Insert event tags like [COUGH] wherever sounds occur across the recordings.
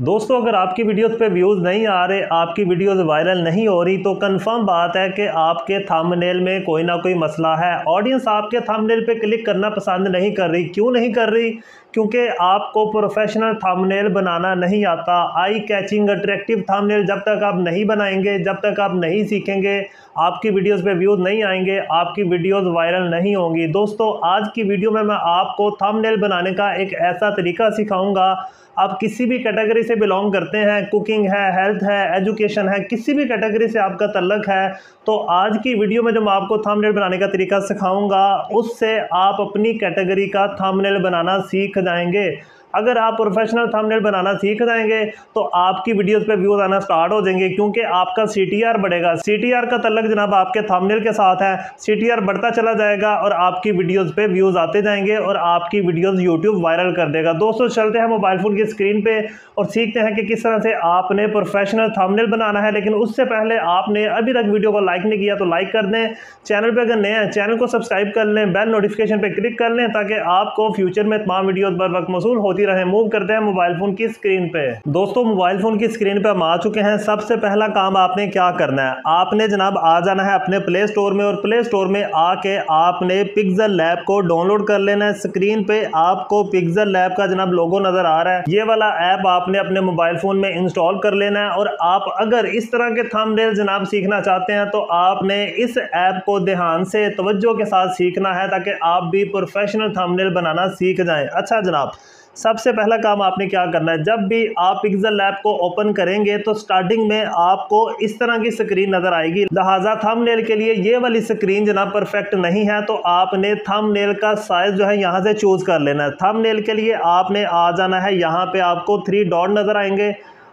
दोस्तों, अगर आपकी वीडियोस पे व्यूज़ नहीं आ रहे, आपकी वीडियोस वायरल नहीं हो रही तो कंफर्म बात है कि आपके थंबनेल में कोई ना कोई मसला है। ऑडियंस आपके थंबनेल पे क्लिक करना पसंद नहीं कर रही। क्यों नहीं कर रही? क्योंकि आपको प्रोफेशनल थंबनेल बनाना नहीं आता। आई कैचिंग अट्रैक्टिव थंबनेल जब तक आप नहीं बनाएँगे, जब तक आप नहीं सीखेंगे, आपकी वीडियोस पे व्यूज़ नहीं आएँगे, आपकी वीडियोस वायरल नहीं होंगी। दोस्तों, आज की वीडियो में मैं आपको थंबनेल बनाने का एक ऐसा तरीका सिखाऊँगा आप किसी भी कैटेगरी से बिलोंग करते हैं कुकिंग है हेल्थ है एजुकेशन है, किसी भी कैटेगरी से आपका तल्लक है तो आज की वीडियो में जो मैं आपको थंबनेल बनाने का तरीका सिखाऊँगा, उससे आप अपनी कैटेगरी का थंबनेल बनाना सीख जाएँगे। अगर आप प्रोफेशनल थंबनेल बनाना सीख जाएँगे तो आपकी वीडियोस पे व्यूज़ आना स्टार्ट हो जाएँगे, क्योंकि आपका सीटीआर बढ़ेगा। सीटीआर का तलक जनाब आपके थंबनेल के साथ है। सीटीआर बढ़ता चला जाएगा और आपकी वीडियोस पे व्यूज़ आते जाएँगे और आपकी वीडियोस यूट्यूब वायरल कर देगा। दोस्तों, चलते हैं मोबाइल फ़ोन की स्क्रीन पे और सीखते हैं कि किस तरह से आपने प्रोफेशनल थंबनेल बनाना है। लेकिन उससे पहले आपने अभी तक वीडियो को लाइक नहीं किया तो लाइक कर दें। चैनल पर अगर नए हैं चैनल को सब्सक्राइब कर लें। बेल नोटिफिकेशन पर क्लिक कर लें, ताकि आपको फ्यूचर में तमाम वीडियो बर वक्त मसूल होती होती रहे मूव करते हैं मोबाइल फ़ोन की स्क्रीन पे। दोस्तों मोबाइल फ़ोन की स्क्रीन पे हम आ चुके हैं। सबसे पहला काम आपने क्या करना है? आपने जनाब आ जाना है अपने प्ले स्टोर में और प्ले स्टोर में आके आपने पिक्सल लैब को डाउनलोड कर लेना है। स्क्रीन पे आपको पिक्सल लैब का जनाब लोगो नज़र आ रहा है। ये वाला ऐप आपने अपने मोबाइल फ़ोन में इंस्टॉल कर लेना है। और आप अगर इस तरह के थंबनेल जनाब सीखना चाहते हैं तो आपने इस ऐप को ध्यान से तवज्जो के साथ सीखना है, ताकि आप भी प्रोफेशनल थंबनेल बनाना सीख जाएँ। अच्छा जनाब सबसे पहला काम आपने क्या करना है? जब भी आप पिक्सल लैब को ओपन करेंगे तो स्टार्टिंग में आपको इस तरह की स्क्रीन नज़र आएगी। लिहाजा थंबनेल के लिए ये वाली स्क्रीन जनाब परफेक्ट नहीं है तो आपने थंबनेल का साइज़ जो है यहाँ से चूज़ कर लेना है। थंबनेल के लिए आपने आ जाना है, यहाँ पे आपको थ्री डॉट नज़र आएँगे।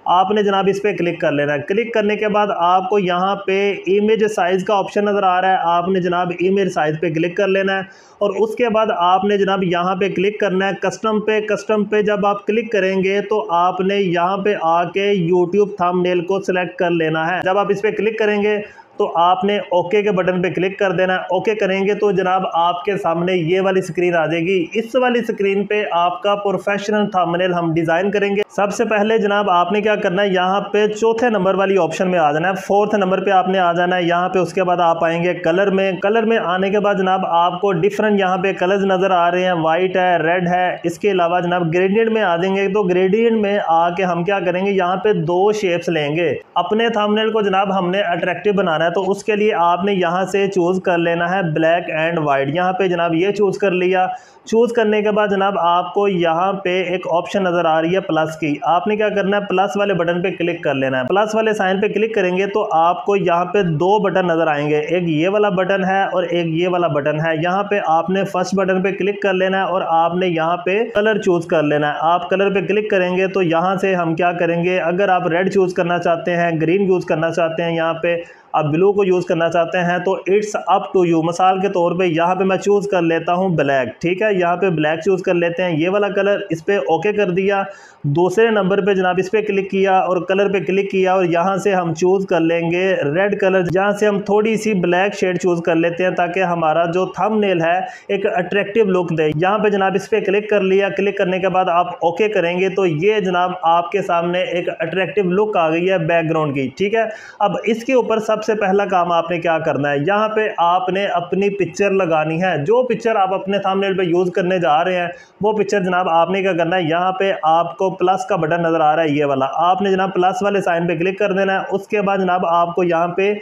आपने जनाब इस पर क्लिक कर लेना है। क्लिक करने के बाद आपको यहाँ पे इमेज साइज़ का ऑप्शन नज़र आ रहा है। आपने जनाब इमेज साइज़ पे क्लिक कर लेना है और उसके बाद आपने जनाब यहाँ पे क्लिक करना है कस्टम पे। कस्टम पे जब आप क्लिक करेंगे तो आपने यहाँ पे आके यूट्यूब थंबनेल को सिलेक्ट कर लेना है। जब आप इस पर क्लिक करेंगे तो आपने ओके के बटन पे क्लिक कर देना है। ओके करेंगे तो जनाब आपके सामने ये वाली स्क्रीन आ जाएगी। इस वाली स्क्रीन पे आपका प्रोफेशनल थंबनेल हम डिज़ाइन करेंगे। सबसे पहले जनाब आपने क्या करना है? यहाँ पे चौथे नंबर वाली ऑप्शन में आ जाना है। फोर्थ नंबर पे आपने आ जाना है। यहाँ पे उसके बाद आप आएँगे कलर में। कलर में आने के बाद जनाब आपको डिफरेंट यहाँ पे कलर नज़र आ रहे हैं। वाइट है रेड है। इसके अलावा जनाब ग्रेडियंट में आ जाएँगे। तो ग्रेडियंट में आके हम क्या करेंगे? यहाँ पे दो शेप्स लेंगे। अपने थंबनेल को जनाब हमने अट्रैक्टिव बनाना तो उसके लिए आपने यहाँ से चूज़ कर लेना है ब्लैक एंड वाइट यहाँ पे जनाब ये चूज़ कर लिया। चूज़ करने के बाद जनाब आपको यहाँ पे एक ऑप्शन नज़र आ रही है प्लस की। आपने क्या करना है? प्लस वाले बटन पे क्लिक कर लेना है। प्लस वाले साइन पे क्लिक करेंगे तो आपको यहाँ पे दो बटन नज़र आएँगे। एक ये वाला बटन है और एक ये वाला बटन है। यहाँ पे आपने फ़र्स्ट बटन पे क्लिक कर लेना है और आपने यहाँ पे कलर चूज़ कर लेना है। आप कलर पे क्लिक करेंगे तो यहाँ से हम क्या करेंगे? अगर आप रेड चूज़ करना चाहते हैं ग्रीन यूज़ करना चाहते हैं यहाँ पे आप ब्लू को यूज़ करना चाहते हैं तो इट्स अप टू यू मिसाल के तौर पे यहाँ पे मैं चूज़ कर लेता हूँ ब्लैक ठीक है? यहाँ पे ब्लैक चूज़ कर लेते हैं। ये वाला कलर इस पर ओके कर दिया। दूसरे नंबर पे जनाब इस पर क्लिक किया और कलर पे क्लिक किया और यहाँ से हम चूज़ कर लेंगे रेड कलर जहाँ से हम थोड़ी सी ब्लैक शेड चूज़ कर लेते हैं ताकि हमारा जो थम है, एक अट्रैक्टिव लुक दे। यहाँ पे जनाब इस पर क्लिक कर लिया। क्लिक करने के बाद आप ओके करेंगे तो ये जनाब आपके सामने एक अट्रैक्टिव लुक आ गई है बैकग्राउंड की, ठीक है? अब इसके ऊपर सबसे पहला काम आपने क्या करना है? यहाँ पे आपने अपनी पिक्चर लगानी है। जो पिक्चर आप अपने सामने पे यूज़ करने जा रहे हैं, वो पिक्चर जनाब आपने क्या करना है? यहाँ पे आपको प्लस का बटन नज़र आ रहा है, ये वाला। आपने जनाब प्लस वाले साइन पे क्लिक कर देना है। उसके बाद जनाब आपको यहाँ पे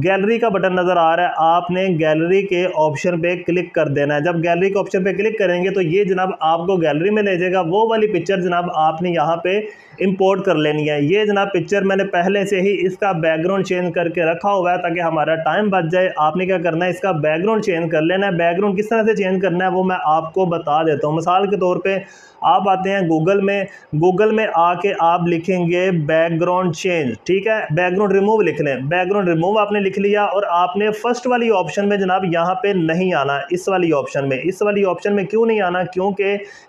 गैलरी का बटन नज़र आ रहा है। आपने गैलरी के ऑप्शन पर क्लिक कर देना है। जब गैलरी के ऑप्शन पर क्लिक करेंगे तो ये जनाब आपको गैलरी में ले जाएगा। वो वाली पिक्चर जनाब आपने यहाँ पर इम्पोर्ट कर लेनी है। ये जनाब पिक्चर मैंने पहले से ही इसका बैकग्राउंड चेंज करके रखा हुआ है ताकि हमारा टाइम बच जाए। आपने क्या करना है? इसका बैकग्राउंड चेंज कर लेना है। बैकग्राउंड किस तरह से चेंज करना है वो मैं आपको बता देता हूँ। मिसाल के तौर पर आप आते हैं गूगल में गूगल में आके आप लिखेंगे बैकग्राउंड चेंज ठीक है? बैकग्राउंड रिमूव लिख लें। बैकग्राउंड रिमूव आपने लिख लिया और आपने फ़र्स्ट वाली ऑप्शन में जनाब यहाँ पे नहीं आना, इस वाली ऑप्शन में। इस वाली ऑप्शन में क्यों नहीं आना? क्योंकि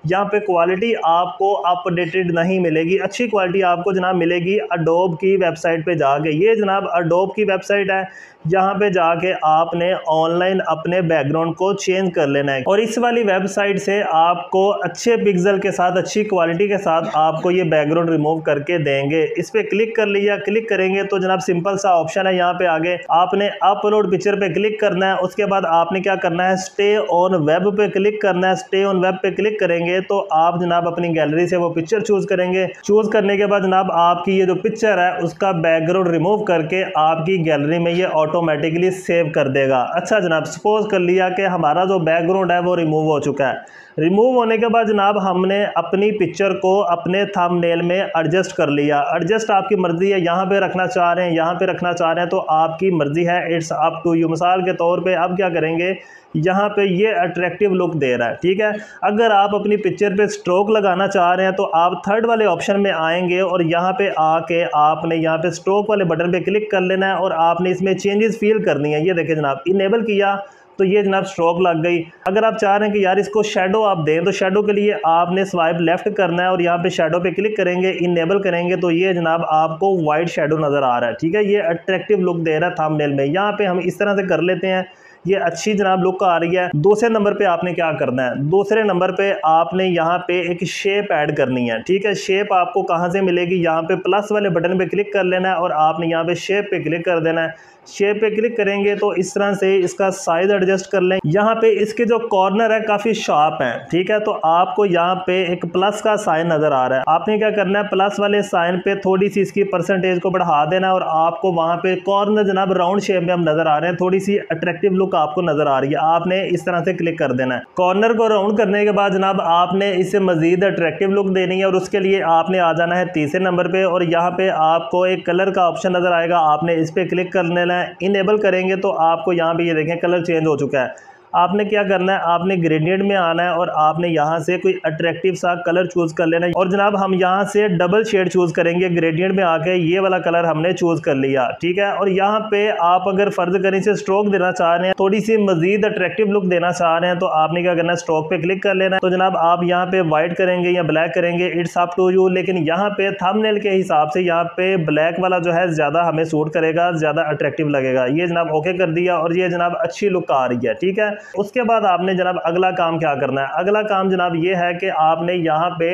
यहाँ पे क्वालिटी आपको अपडेटेड नहीं मिलेगी। अच्छी क्वालिटी आपको जनाब मिलेगी अडोब की वेबसाइट पे जाके। ये जनाब अडोब की वेबसाइट है। यहाँ पे जाके आपने ऑनलाइन अपने बैकग्राउंड को चेंज कर लेना है। और इस वाली वेबसाइट से आपको अच्छे पिक्सल के साथ, अच्छी क्वालिटी के साथ आपको ये बैकग्राउंड रिमूव करके देंगे। इस पर क्लिक कर लिया क्लिक करेंगे तो जनाब सिंपल सा ऑप्शन है यहाँ पे आगे। आपने अपलोड पिक्चर पे क्लिक करना है, उसके बाद आपने क्या करना है स्टे ऑन वेब पे क्लिक करना है। स्टे ऑन वेब पे क्लिक करेंगे तो आप जनाब अपनी गैलरी से वो पिक्चर चूज़ करेंगे। चूज़ करने के बाद जनाब आपकी ये जो पिक्चर है, उसका बैकग्राउंड रिमूव करके आपकी गैलरी में ये ऑटोमेटिकली सेव कर देगा। अच्छा जनाब सपोज़ कर लिया कि हमारा जो बैकग्राउंड है वो रिमूव हो चुका है। रिमूव होने के बाद जनाब हमने अपनी पिक्चर को अपने थंबनेल में एडजस्ट कर लिया। एडजस्ट आपकी मर्ज़ी है, यहाँ पे रखना चाह रहे हैं, यहाँ पे रखना चाह रहे हैं तो आपकी मर्ज़ी है। इट्स अप टू यू मिसाल के तौर पे अब क्या करेंगे, यहाँ पे ये अट्रैक्टिव लुक दे रहा है, ठीक है? अगर आप अपनी पिक्चर पे स्ट्रोक लगाना चाह रहे हैं तो आप थर्ड वाले ऑप्शन में आएँगे और यहाँ पे आके आपने यहाँ पे स्ट्रोक वाले बटन पे क्लिक कर लेना है और आपने इसमें चेंजेस फील करनी है। ये देखें जनाब इनेबल किया तो ये जनाब स्ट्रोक लग गई। अगर आप चाह रहे हैं कि यार इसको शेडो आप दें तो शेडो के लिए आपने स्वाइप लेफ़्ट करना है और यहाँ पे शेडो पे क्लिक करेंगे इनेबल करेंगे तो ये जनाब आपको वाइट शेडो नज़र आ रहा है, ठीक है? ये अट्रैक्टिव लुक दे रहा है थामनेल में। यहाँ पे हम इस तरह से कर लेते हैं। ये अच्छी जनाब लुक आ रही है। दूसरे नंबर पे आपने क्या करना है? दूसरे नंबर पे आपने यहाँ पे एक शेप ऐड करनी है, ठीक है? शेप आपको कहाँ से मिलेगी? यहाँ पे प्लस वाले बटन पे क्लिक कर लेना है और आपने यहाँ पे शेप पे क्लिक कर देना है। शेप पे क्लिक करेंगे तो इस तरह से इसका साइज़ एडजस्ट कर लें। यहाँ पे इसके जो कॉर्नर है, काफ़ी शार्प है, ठीक है? तो आपको यहाँ पे एक प्लस का साइन नज़र आ रहा है। आपने क्या करना है? प्लस वाले साइन पे थोड़ी सी इसकी परसेंटेज को बढ़ा देना और आपको वहाँ पे कॉर्नर जनाब राउंड शेप में हम नज़र आ रहे हैं। थोड़ी सी अट्रैक्टिव लुक आपको नज़र आ रही है। आपने इस तरह से क्लिक कर देना है। कॉर्नर को राउंड करने के बाद जनाब आपने इसे मजीद अट्रैक्टिव लुक देनी है और उसके लिए आपने आ जाना है तीसरे नंबर पर और यहाँ पे आपको एक कलर का ऑप्शन नज़र आएगा। आपने इस पर क्लिक कर लेना है इनेबल करेंगे तो आपको यहाँ पे ये देखें कलर चेंज हो चुका है। आपने क्या करना है? आपने ग्रेडियंट में आना है और आपने यहाँ से कोई अट्रैक्टिव सा कलर चूज़ कर लेना है। और जनाब, हम यहाँ से डबल शेड चूज़ करेंगे। ग्रेडियंट में आके ये वाला कलर हमने चूज़ कर लिया, ठीक है? और यहाँ पे आप अगर फ़र्ज़ करें से स्ट्रोक देना चाह रहे हैं, थोड़ी सी मजीद अट्रैक्टिव लुक देना चाह रहे हैं तो आपने क्या करना है? स्ट्रोक पे क्लिक कर लेना है। तो जनाब, आप यहाँ पे व्हाइट करेंगे या ब्लैक करेंगे इट्स अप टू यू लेकिन यहाँ पे थंबनेल के हिसाब से यहाँ पे ब्लैक वाला जो है, ज़्यादा हमें सूट करेगा, ज़्यादा अट्रैक्टिव लगेगा। ये जनाब ओके कर दिया और ये जनाब अच्छी लुक आ रही है, ठीक है? उसके बाद आपने जनाब अगला काम क्या करना है? अगला काम जनाब ये है कि आपने यहाँ पे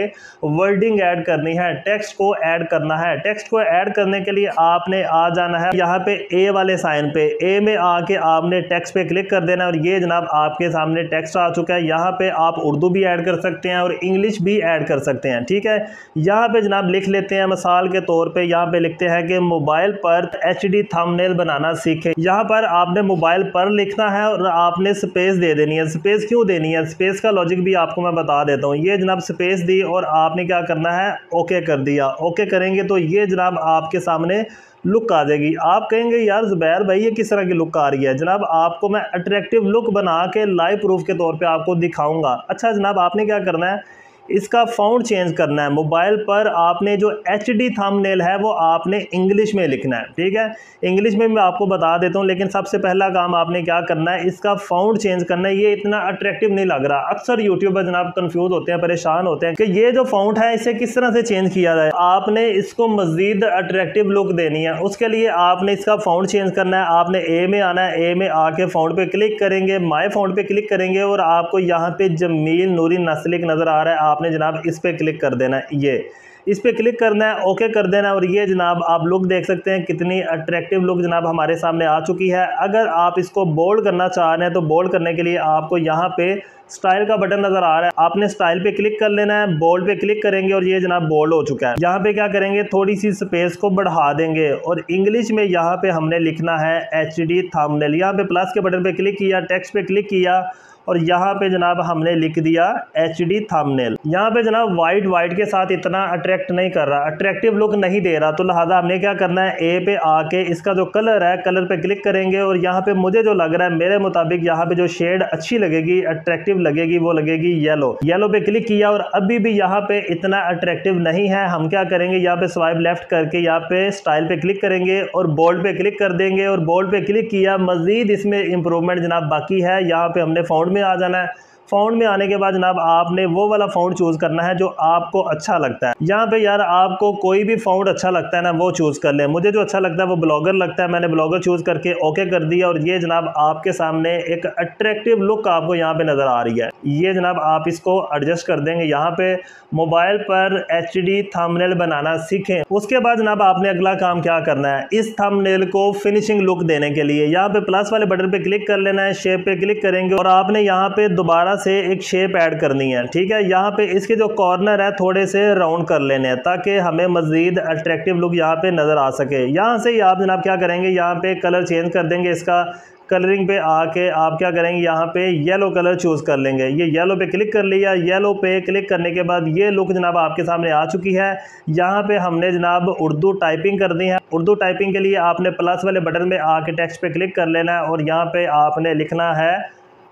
वर्डिंग ऐड करनी है टेक्स्ट को ऐड करना है। टेक्स्ट को ऐड करने के लिए आपने आ जाना है यहाँ पे ए वाले साइन पे। ए में आके आपने टेक्स्ट पे क्लिक कर देना और ये जनाब आपके सामने टेक्स्ट आ चुका है। यहाँ पे आप उर्दू भी ऐड कर सकते हैं और इंग्लिश भी ऐड कर सकते हैं, ठीक है? यहाँ पे जनाब लिख लेते हैं मिसाल के तौर पर यहाँ पे लिखते हैं कि मोबाइल पर एच डी बनाना सीखे। यहाँ पर आपने मोबाइल पर लिखना है और आपने स्पेस दे देनी है। स्पेस क्यों देनी है? स्पेस का लॉजिक भी आपको मैं बता देता हूँ। ये जनाब स्पेस दी और आपने क्या करना है? ओके कर दिया। ओके करेंगे तो ये जनाब आपके सामने लुक आ जाएगी। आप कहेंगे, यार जुबैर भाई, ये किस तरह की लुक आ रही है? जनाब, आपको मैं अट्रैक्टिव लुक बना के लाइव प्रूफ के तौर पे आपको दिखाऊँगा। अच्छा जनाब, आपने क्या करना है? इसका फाउंड चेंज करना है। मोबाइल पर आपने जो एच डी थंबनेल है, वो आपने इंग्लिश में लिखना है, ठीक है? इंग्लिश में मैं आपको बता देता हूँ, लेकिन सबसे पहला काम आपने क्या करना है, इसका फाउंड चेंज करना है। ये इतना अट्रैक्टिव नहीं लग रहा। अक्सर यूट्यूबर जनाब कन्फ्यूज़ होते हैं, परेशान होते हैं कि ये जो फाउंड है, इसे किस तरह से चेंज किया जाए? आपने इसको मजीद अट्रैक्टिव लुक देनी है। उसके लिए आपने इसका फाउंड चेंज करना है। आपने ए में आना है। ए में आके फाउंड पे क्लिक करेंगे। माई फाउंड पे क्लिक करेंगे और आपको यहाँ पे जमील नूरी नस्लिक नज़र आ रहा है। आप आपने जनाब इस पर क्लिक कर देना है, ये। इस पर क्लिक करना है, ओके कर देना है, और ये जनाब आप लुक देख सकते हैं कितनी अट्रैक्टिव लुक जनाब हमारे सामने आ चुकी है। अगर आप इसको बोल्ड करना चाह रहे हैं तो बोल्ड करने के लिए आपको यहाँ पे स्टाइल का बटन नज़र आ रहा है। आपने स्टाइल पे क्लिक कर लेना है बोल्ड पे क्लिक करेंगे, और ये जनाब बोल्ड हो चुका है। यहाँ पे क्या करेंगे थोड़ी सी स्पेस को बढ़ा देंगे, और इंग्लिश में यहाँ पे हमने लिखना है एच डी थामनेल यहाँ पे प्लस के बटन पे क्लिक किया टेक्स्ट पे क्लिक किया और यहाँ पे जनाब हमने लिख दिया एच डी थमनेल यहाँ पे जनाब वाइट वाइट के साथ इतना अट्रैक्ट नहीं कर रहा। अट्रैक्टिव लुक नहीं दे रहा। तो लिहाजा हमने क्या करना है? ए पे आके इसका जो कलर है कलर पे क्लिक करेंगे और यहाँ पे मुझे जो लग रहा है, मेरे मुताबिक यहाँ पे जो शेड अच्छी लगेगी अट्रैक्टिव लगेगी, वो लगेगी येलो येलो पे क्लिक किया और अभी भी यहाँ पे इतना अट्रैक्टिव नहीं है। हम क्या करेंगे? यहाँ पे स्वाइप लेफ़्ट करके यहाँ पे स्टाइल पे क्लिक करेंगे और बोल्ड पे क्लिक कर देंगे और बोल्ड पे क्लिक किया। मजीद इसमें इंप्रूवमेंट जनाब बाकी है। यहाँ पे हमने फाउंड में आ जाना है। फाउंड में आने के बाद जनाब आपने वो वाला फाउंड चूज़ करना है जो आपको अच्छा लगता है। यहाँ पे यार आपको कोई भी फाउंड अच्छा लगता है ना, वो चूज़ कर ले। मुझे जो अच्छा लगता है, वो ब्लॉगर लगता है। मैंने ब्लॉगर चूज़ करके ओके कर दिया और ये जनाब आपके सामने एक अट्रैक्टिव लुक आपको यहाँ पे नज़र आ रही है। ये जनाब आप इसको एडजस्ट कर देंगे। यहाँ पे मोबाइल पर एच डी बनाना सीखें। उसके बाद जनाब आपने अगला काम क्या करना है? इस थंबनेल को फिनिशिंग लुक देने के लिए। यहाँ पे प्लस वाले बटन पे क्लिक कर लेना है शेप पे क्लिक करेंगे और आपने यहाँ पे दोबारा से एक शेप ऐड करनी है, ठीक है? यहाँ पे इसके जो कॉर्नर है, थोड़े से राउंड कर लेने हैं, ताकि हमें मजीद अट्रैक्टिव लुक यहाँ पे नज़र आ सके। यहाँ से ही आप जनाब क्या करेंगे, यहाँ पे कलर चेंज कर देंगे इसका। कलरिंग पे आके आप क्या करेंगे, यहाँ पे येलो कलर चूज़ कर लेंगे। ये येलो पे क्लिक कर लिया येलो पे क्लिक करने के बाद ये लुक जनाब आपके सामने आ चुकी है। यहाँ पे हमने जनाब उर्दू टाइपिंग कर दी है। उर्दू टाइपिंग के लिए आपने प्लस वाले बटन में आके टेक्स्ट पे क्लिक कर लेना है और यहाँ पे आपने लिखना है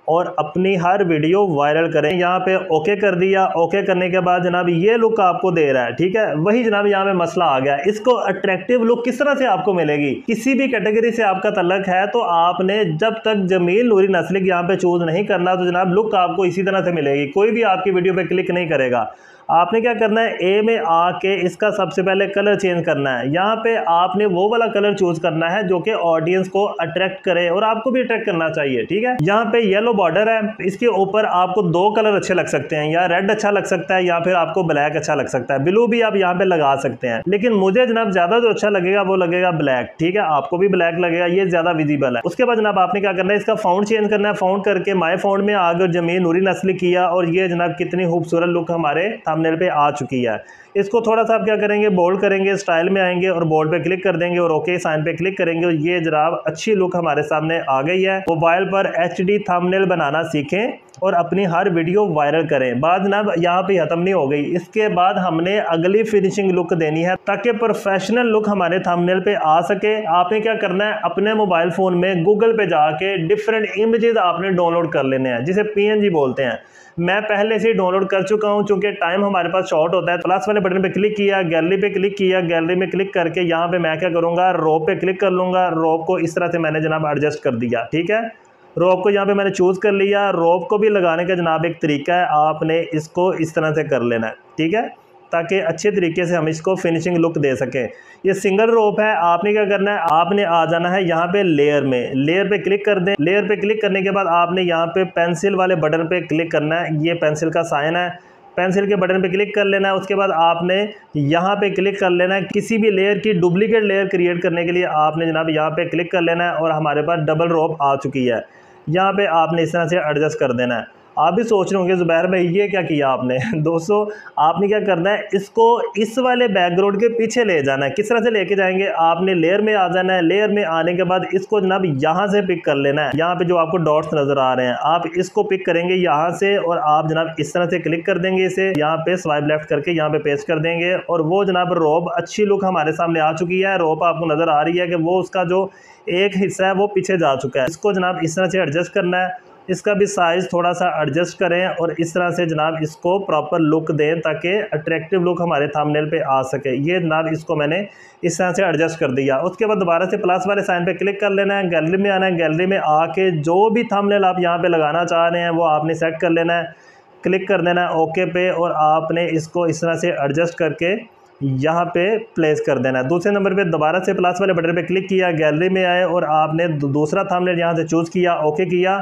और अपनी हर वीडियो वायरल करें। यहाँ पे ओके कर दिया। ओके करने के बाद जनाब ये लुक आपको दे रहा है, ठीक है? वही जनाब यहाँ पे मसला आ गया। इसको अट्रैक्टिव लुक किस तरह से आपको मिलेगी? किसी भी कैटेगरी से आपका तलक है तो आपने जब तक जमील नूरी नस्लिक यहाँ पे चूज़ नहीं करना तो जनाब लुक आपको इसी तरह से मिलेगी। कोई भी आपकी वीडियो पे क्लिक नहीं करेगा। आपने क्या करना है? ए में आके इसका सबसे पहले कलर चेंज करना है। यहाँ पे आपने वो वाला कलर चूज़ करना है जो कि ऑडियंस को अट्रैक्ट करे और आपको भी अट्रैक्ट करना चाहिए, ठीक है? यहाँ पे येलो बॉर्डर है। इसके ऊपर आपको दो कलर अच्छे लग सकते हैं। या रेड अच्छा लग सकता है या फिर आपको ब्लैक अच्छा लग सकता है। ब्लू भी आप यहाँ पे लगा सकते हैं। लेकिन मुझे जनाब ज़्यादा जो अच्छा लगेगा वो लगेगा ब्लैक ठीक है? आपको भी ब्लैक लगेगा। ये ज़्यादा विजिबल है। उसके बाद जनाब आपने क्या करना है? इसका फाउंड चेंज करना है। फाउंड करके माई फाउंड में आगे ज़मीन नूरी नस्ल किया और ये जनाब कितनी खूबसूरत लुक हमारे थंबनेल पे आ चुकी है। इसको थोड़ा सा आप क्या करेंगे बोल्ड करेंगे स्टाइल में आएँगे और बोल्ड पे क्लिक कर देंगे और ओके साइन पे क्लिक करेंगे और ये जनाब अच्छी लुक हमारे सामने आ गई है। मोबाइल पर एच डी बनाना सीखें। और अपनी हर वीडियो वायरल करें। बाद जनाब यहाँ पे ख़त्म नहीं हो गई। इसके बाद हमने अगली फिनिशिंग लुक देनी है, ताकि प्रोफेशनल लुक हमारे थंबनेल पे आ सके। आपने क्या करना है? अपने मोबाइल फ़ोन में गूगल पे जाके डिफरेंट इमेजेस आपने डाउनलोड कर लेने हैं, जिसे पीएनजी बोलते हैं। मैं पहले से ही डाउनलोड कर चुका हूँ, चूँकि टाइम हमारे पास शॉर्ट होता है। प्लस वाले बटन पे क्लिक किया गैलरी पे क्लिक किया गैलरी में क्लिक करके यहाँ पे मैं क्या करूँगा? रोप पे क्लिक कर लूँगा। रोप को इस तरह से मैंने जनाब एडजस्ट कर दिया, ठीक है? रोप को यहाँ पे मैंने चूज़ कर लिया। रोप को भी लगाने का जनाब एक तरीका है, आपने इसको इस तरह से कर लेना है, ठीक है? ताकि अच्छे तरीके से हम इसको फिनिशिंग लुक दे सकें। ये सिंगल रोप है, आपने क्या करना है? आपने आ जाना है यहाँ पे लेयर में। लेयर पे क्लिक कर दें। लेयर पे क्लिक करने के बाद आपने यहाँ पे पेंसिल वाले बटन पे क्लिक करना है। ये पेंसिल का साइन है। पेंसिल के बटन पे क्लिक कर लेना है। उसके बाद आपने यहाँ पे क्लिक कर लेना है। किसी भी लेयर की डुप्लीकेट लेयर क्रिएट करने के लिए आपने जनाब यहाँ पे क्लिक कर लेना है और हमारे पास डबल रोप आ चुकी है। यहाँ पे आपने इस तरह से एडजस्ट कर देना है। आप भी सोच रहे होंगे, ज़ुबैर भाई, ये क्या किया आपने? [LAUGHS] दोस्तों, आपने क्या करना है? इसको इस वाले बैकग्राउंड के पीछे ले जाना है। किस तरह से लेके जाएँगे? आपने लेयर में आ जाना है। लेयर में आने के बाद इसको जनाब यहाँ से पिक कर लेना है। यहाँ पे जो आपको डॉट्स नज़र आ रहे हैं, आप इसको पिक करेंगे यहाँ से और आप जनाब इस तरह से क्लिक कर देंगे इसे। यहाँ पे स्वाइप लेफ़्ट करके यहाँ पे पेस्ट कर देंगे और वो जनाब रोब अच्छी लुक हमारे सामने आ चुकी है। रोप आपको नज़र आ रही है कि वो उसका जो एक हिस्सा है, वो पीछे जा चुका है। इसको जनाब इस तरह से एडजस्ट करना है। इसका भी साइज़ थोड़ा सा एडजस्ट करें और इस तरह से जनाब इसको प्रॉपर लुक दें ताकि अट्रैक्टिव लुक हमारे थामनेल पे आ सके। ये जनाब इसको मैंने इस तरह से एडजस्ट कर दिया। उसके बाद दोबारा से प्लस वाले साइन पे क्लिक कर लेना है। गैलरी में आना है। गैलरी में आके जो भी थामनेल आप यहाँ पे लगाना चाह रहे हैं वो आपने सेट कर लेना है। क्लिक कर देना है ओके पे और आपने इसको इस तरह से एडजस्ट करके यहाँ पे प्लेस कर देना है। दूसरे नंबर पे दोबारा से प्लस वाले बटन पे क्लिक किया। गैलरी में आए और आपने दूसरा थामनेल यहाँ से चूज़ किया ओके किया।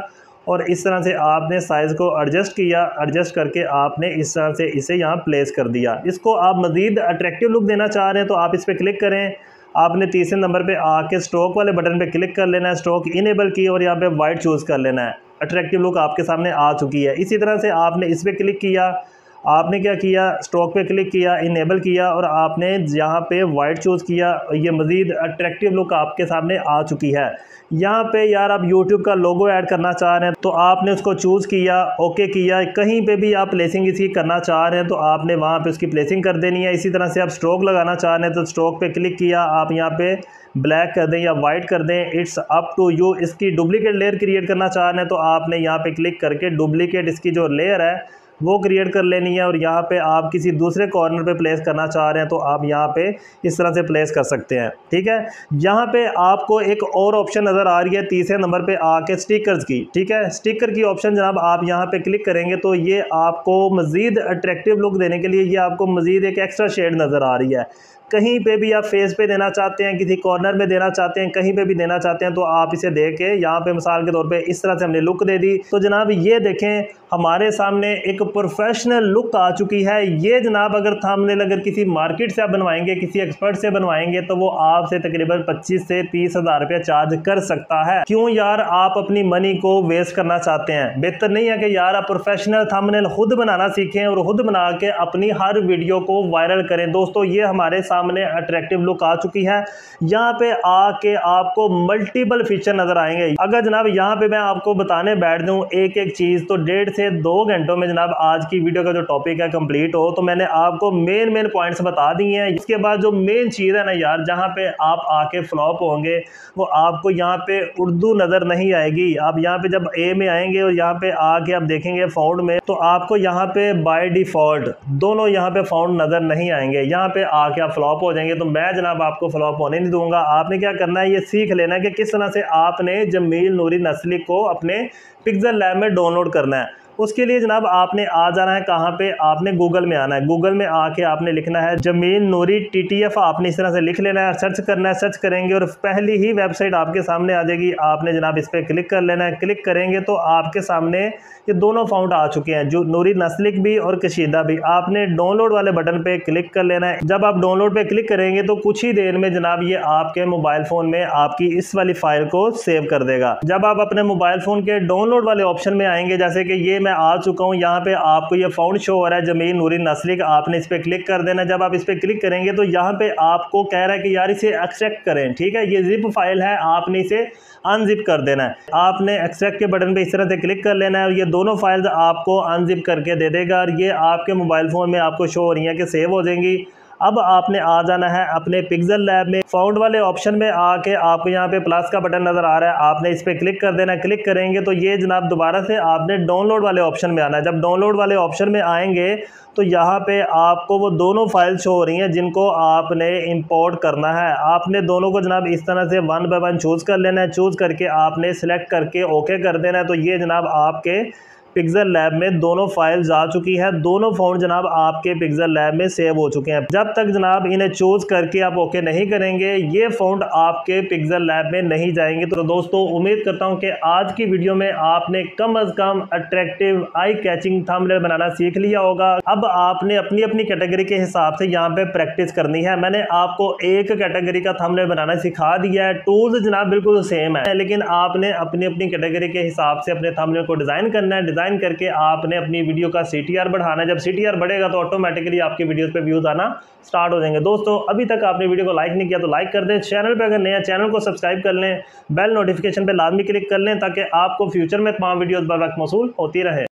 और इस तरह से आपने साइज़ को एडजस्ट किया एडजस्ट करके आपने इस तरह से इसे यहाँ प्लेस कर दिया। इसको आप मज़ीद अट्रैक्टिव लुक देना चाह रहे हैं तो आप इस पर क्लिक करें। आपने तीसरे नंबर पे आके स्ट्रोक वाले बटन पे क्लिक कर लेना है। स्ट्रोक इनेबल की और यहाँ पे वाइट चूज़ कर लेना है। अट्रैक्टिव लुक आपके सामने आ चुकी है। इसी तरह से आपने इस पर क्लिक किया। आपने क्या किया? स्टॉक पे क्लिक किया इनेबल किया और आपने यहाँ पे वाइट चूज़ किया, ये मज़ीद अट्रैक्टिव लुक आपके सामने आ चुकी है। यहाँ पे यार आप यूट्यूब का लोगो ऐड करना चाह रहे हैं तो आपने उसको चूज़ किया ओके किया, कहीं पे भी आप प्लेसिंग इसकी करना चाह रहे हैं तो आपने वहाँ पे उसकी प्लेसिंग कर देनी है। इसी तरह से आप स्ट्रोक लगाना चाह रहे हैं तो स्ट्रोक पे क्लिक किया, आप यहाँ पे ब्लैक कर दें या वाइट कर दें इट्स अप टू यू इसकी डुप्लीकेट लेयर क्रिएट करना चाह रहे हैं तो आपने यहाँ पे क्लिक करके डुप्लीकेट इसकी जो लेयर है वो क्रिएट कर लेनी है और यहाँ पे आप किसी दूसरे कॉर्नर पे प्लेस करना चाह रहे हैं तो आप यहाँ पे इस तरह से प्लेस कर सकते हैं, ठीक है? यहाँ पे आपको एक और ऑप्शन नज़र आ रही है तीसरे नंबर पे आके स्टिकर्स की, ठीक है? स्टिकर की ऑप्शन जनाब, आप यहाँ पे क्लिक करेंगे तो ये आपको मज़ीद अट्रैक्टिव लुक देने के लिए, ये आपको मज़ीद एक एक्स्ट्रा शेड नज़र आ रही है। कहीं पे भी आप फेस पे देना चाहते हैं, किसी कॉर्नर में देना चाहते हैं, कहीं पे भी देना चाहते हैं तो आप इसे दे के यहाँ पे मिसाल के तौर पे इस तरह से हमने लुक दे दी। तो जनाब ये देखें, हमारे सामने एक प्रोफेशनल लुक आ चुकी है। ये जनाब अगर थंबनेल अगर किसी मार्केट से आप बनवाएँगे, किसी एक्सपर्ट से बनवाएँगे तो वो आपसे तकरीबन पच्चीस से तीस हज़ार रुपया चार्ज कर सकता है। क्यों यार आप अपनी मनी को वेस्ट करना चाहते हैं? बेहतर नहीं है कि यार आप प्रोफेशनल थंबनेल खुद बनाना सीखें और खुद बना के अपनी हर वीडियो को वायरल करें। दोस्तों, ये हमारे सामने अट्रैक्टिव लुक आ चुकी है। यहाँ पे आके आपको मल्टीपल फीचर नज़र आएँगे। अगर जनाब यहाँ पे मैं आपको बताने बैठ दूँ एक एक चीज़ तो डेढ़ से दो घंटों में जनाब आज की वीडियो का जो टॉपिक है कंप्लीट हो तो मैंने आपको मेन मेन पॉइंट्स बता दिए हैं। इसके बाद जो मेन चीज़ है ना यार, जहाँ पे आप आके फ्लॉप होंगे, वो आपको यहाँ पे उर्दू नज़र नहीं आएगी। आप यहाँ पे जब ए में आएँगे और यहाँ पे आके आप देखेंगे फाउंड में तो आपको यहाँ पे बाय डिफ़ॉल्ट दोनों यहाँ पे फाउंड नज़र नहीं आएँगे। यहाँ पे आके आप फ्लॉप हो जाएँगे तो मैं जनाब आपको फ्लॉप होने नहीं दूँगा। आपने क्या करना है, ये सीख लेना कि किस तरह से आपने जमील नूरी नस्ली को अपने पिक्सल लैब में डाउनलोड करना है। उसके लिए जनाब आपने आ जाना है कहाँ पे? आपने गूगल में आना है। गूगल में आके आपने लिखना है ज़मीन नूरी टी टी एफ़ आपने इस तरह से लिख लेना है, सर्च करना है, सर्च करेंगे और पहली ही वेबसाइट आपके सामने आ जाएगी। आपने जनाब इस पर क्लिक कर लेना है। क्लिक करेंगे तो आपके सामने ये दोनों फाउंट आ चुके हैं, जो नूरी नस्लिक भी और कशीदा भी। आपने डाउनलोड वाले बटन पे क्लिक कर लेना है। जब आप डाउनलोड पे क्लिक करेंगे तो कुछ ही देर में जनाब ये आपके मोबाइल फ़ोन में आपकी इस वाली फ़ाइल को सेव कर देगा। जब आप अपने मोबाइल फ़ोन के डाउनलोड वाले ऑप्शन में आएँगे। जैसे कि ये मैं आ चुका हूँ। यहाँ पे आपको ये फाउंड शो हो रहा है ज़मीन नूरी नस्लिक आपने इस पर क्लिक कर देना। जब आप इस पर क्लिक करेंगे तो यहाँ पे आपको कह रहा है कि यार इसे एक्सट्रैक्ट करें। ठीक है? ये जिप फ़ाइल है। आपने इसे अनजिप कर देना है। आपने एक्सट्रैक्ट के बटन पे इस तरह से क्लिक कर लेना है। और ये दोनों फाइल्स आपको अनजिप करके दे देगा। और ये आपके मोबाइल फ़ोन में आपको शो हो रही है कि सेव हो जाएँगी। अब आपने आ जाना है अपने पिक्सल लैब में। फाउंड वाले ऑप्शन में आके आपको यहाँ पे प्लस का बटन नज़र आ रहा है। आपने इस पर क्लिक कर देना। क्लिक करेंगे तो ये जनाब दोबारा से आपने डाउनलोड वाले ऑप्शन में आना है। जब डाउनलोड वाले ऑप्शन में आएँगे तो यहाँ पे आपको वो दोनों फाइल्स शो हो रही हैं जिनको आपने इंपोर्ट करना है। आपने दोनों को जनाब इस तरह से वन बाय वन चूज़ कर लेना है। चूज़ करके आपने सेलेक्ट करके ओके कर देना है। तो ये जनाब आपके पिक्सल लैब में दोनों फाइल्स आ चुकी है। दोनों फ़ोन जनाब आपके पिक्सल लैब में सेव हो चुके हैं। जब तक जनाब इन्हें चूज़ करके आप ओके नहीं करेंगे, ये फ़ोन आपके पिक्सल लैब में नहीं जाएँगे। तो दोस्तों, उम्मीद करता हूँ कि आज की वीडियो में आपने कम अज कम अट्रैक्टिव आई कैचिंग थंबनेल बनाना सीख लिया होगा। अब आपने अपनी अपनी कैटेगरी के हिसाब से यहाँ पे प्रैक्टिस करनी है। मैंने आपको एक कैटेगरी का थंबनेल बनाना सिखा दिया है। टूल्स जनाब बिल्कुल सेम है। लेकिन आपने अपनी अपनी कैटेगरी के हिसाब से अपने थंबनेल को डिज़ाइन करना है। डिज़ाइन करके आपने अपनी वीडियो का सीटीआर बढ़ाना है। जब सीटीआर बढ़ेगा तो ऑटोमेटिकली आपके वीडियोज़ पर व्यूज़ आना स्टार्ट हो जाएँगे। दोस्तों, अभी तक आपने वीडियो को लाइक नहीं किया तो लाइक कर दें। चैनल पर अगर नया चैनल को सब्सक्राइब कर लें बेल नोटिफिकेशन पर लाजमी क्लिक कर लें ताकि आपको फ्यूचर में तमाम वीडियोज़ बर वक्त मौसू होती रहे।